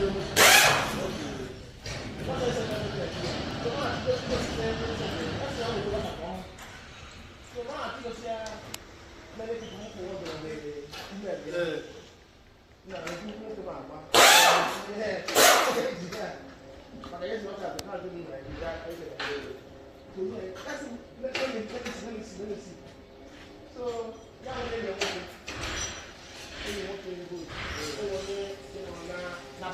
Let me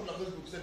auch nach Würzburg sind.